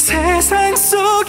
세상 속